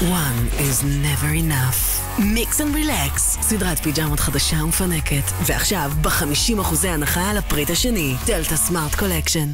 One is never enough. Mix and Relax, סדרת פיג'מות חדשה ומפנקת. ועכשיו, ב-50% הנחה על הפריט השני. דלתא Smart Collection.